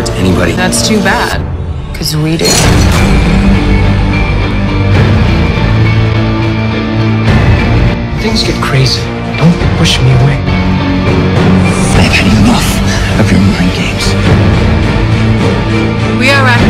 anybody. That's too bad, because we do. Things get crazy. Don't push me away. I've had enough of your mind games. We are at